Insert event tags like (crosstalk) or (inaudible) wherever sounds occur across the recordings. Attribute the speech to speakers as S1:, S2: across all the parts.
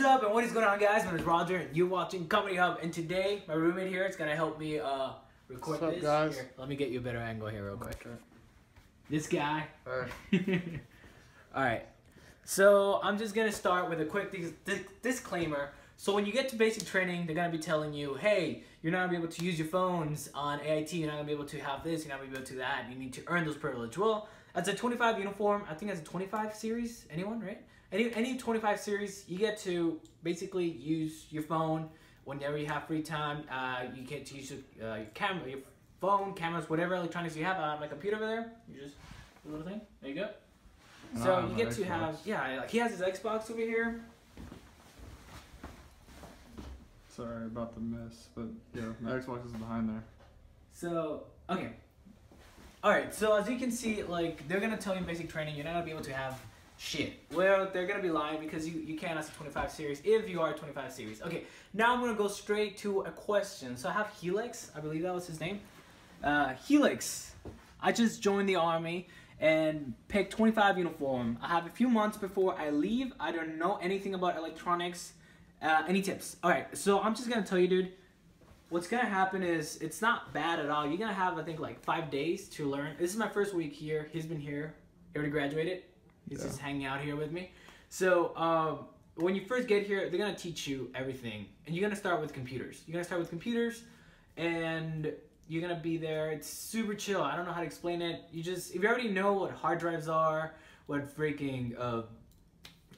S1: is up and what is going on guys? My name is Roger and you're watching Comedy Hub and today my roommate here is gonna help me uh record
S2: What's up,
S1: this.
S2: guys?
S1: Here, let me get you a better angle here real quick. This guy. (laughs) Alright. So I'm just gonna start with a quick dis- dis- disclaimer. So when you get to basic training, they're gonna be telling you, hey, you're not gonna be able to use your phones on AIT, you're not gonna be able to have this, you're not gonna be able to do that, you need to earn those privileges. Well, that's a 25 uniform, I think that's a 25 series, anyone, right? Any, any 25 series, you get to basically use your phone whenever you have free time. Uh, you get to use your, uh, your camera, your phone, cameras, whatever electronics you have. Uh, my computer over there, you just, do the little thing, there you go. So you get to
S2: Xbox.
S1: have, yeah, like he has his Xbox over here.
S2: Sorry about the mess, but yeah, my Xbox is behind there.
S1: So okay, all right. So as you can see, like they're gonna tell you in basic training, you're not gonna be able to have shit. Well, they're gonna be lying because you you can't ask a 25 series if you are a 25 series. Okay, now I'm gonna go straight to a question. So I have Helix, I believe that was his name. Uh, Helix, I just joined the army and picked 25 uniform. I have a few months before I leave. I don't know anything about electronics. Uh, any tips? All right, so I'm just gonna tell you, dude what's gonna happen is it's not bad at all. You're gonna have I think like five days to learn. This is my first week here. He's been here. He already graduated. He's
S2: Yeah.
S1: just hanging out here with me. So um, when you first get here, they're gonna teach you everything, and you're gonna start with computers. You're gonna start with computers, and you're gonna be there. It's super chill. I don't know how to explain it. You just if you already know what hard drives are, what freaking uh,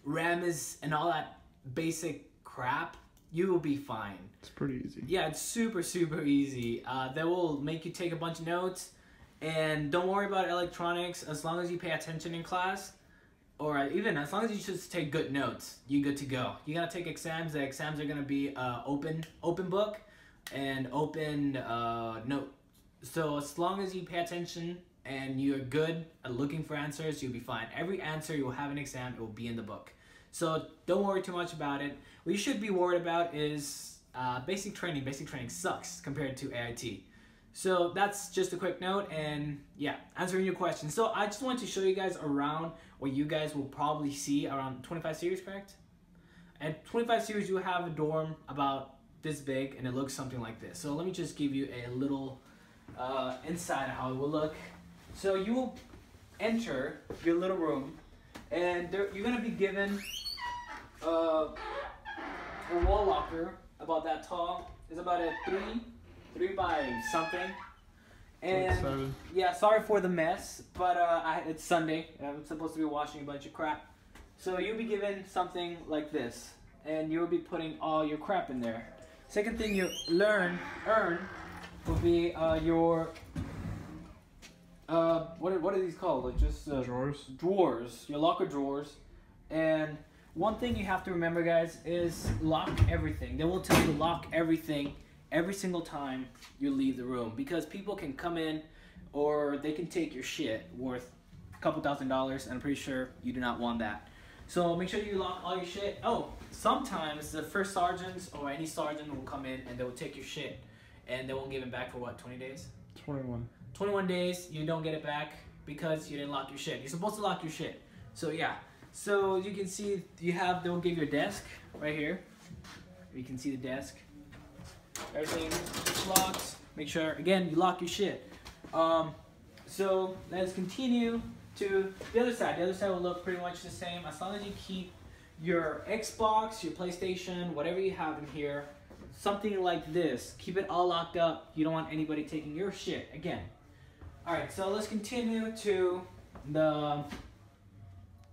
S1: RAM is, and all that basic crap, you will be fine.
S2: It's pretty easy.
S1: Yeah, it's super, super easy. Uh, they will make you take a bunch of notes, and don't worry about electronics as long as you pay attention in class, or even as long as you just take good notes, you're good to go. You gotta take exams. The exams are gonna be uh, open, open book, and open uh, note. So as long as you pay attention and you're good at looking for answers, you'll be fine. Every answer you will have an exam, it will be in the book. So don't worry too much about it. What you should be worried about is uh, basic training. Basic training sucks compared to AIT. So that's just a quick note and yeah, answering your question. So I just wanted to show you guys around what you guys will probably see around 25 series, correct? At 25 series, you have a dorm about this big and it looks something like this. So let me just give you a little uh, inside of how it will look. So you will enter your little room and there, you're gonna be given uh, a wall locker about that tall. It's about a three, three by something. And yeah, sorry for the mess, but uh, I, it's Sunday. and I'm supposed to be washing a bunch of crap. So you'll be given something like this, and you'll be putting all your crap in there. Second thing you learn, earn, will be uh, your uh, what are, what are these called? Like just uh,
S2: Drawers.
S1: drawers, your locker drawers. And one thing you have to remember, guys, is lock everything. They will tell you to lock everything every single time you leave the room because people can come in or they can take your shit worth a couple thousand dollars, and I'm pretty sure you do not want that. So make sure you lock all your shit. Oh, sometimes the first sergeants or any sergeant will come in and they will take your shit and they won't give it back for what, 20 days?
S2: 21.
S1: 21 days, you don't get it back because you didn't lock your shit. You're supposed to lock your shit. So yeah. So you can see you have they'll give you a desk right here. You can see the desk. Everything locked. Make sure again you lock your shit. Um, so let's continue to the other side. The other side will look pretty much the same as long as you keep your Xbox, your PlayStation, whatever you have in here, something like this. Keep it all locked up. You don't want anybody taking your shit again. All right, so let's continue to the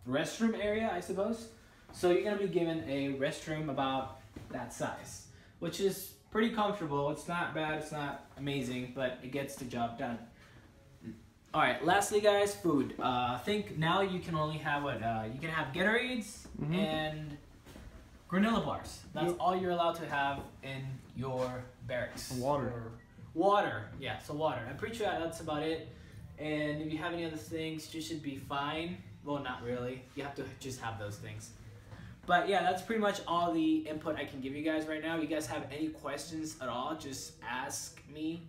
S1: restroom area, I suppose. So you're gonna be given a restroom about that size, which is pretty comfortable. It's not bad, it's not amazing, but it gets the job done. All right, lastly, guys, food. Uh, I think now you can only have what uh, you can have Gatorades
S2: Mhm.
S1: and granola bars. That's
S2: Yep.
S1: all you're allowed to have in your barracks.
S2: Water.
S1: Or- water, yeah. So water. I'm pretty sure that's about it. And if you have any other things, you should be fine. Well, not really. You have to just have those things. But yeah, that's pretty much all the input I can give you guys right now. If you guys have any questions at all, just ask me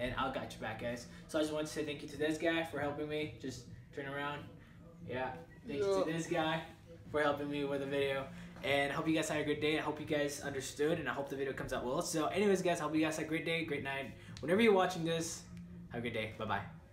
S1: and I'll got you back, guys. So I just want to say thank you to this guy for helping me. Just turn around. Yeah. Thank you to this guy for helping me with the video. And I hope you guys had a great day. I hope you guys understood, and I hope the video comes out well. So, anyways, guys, I hope you guys had a great day, great night. Whenever you're watching this, have a great day. Bye bye.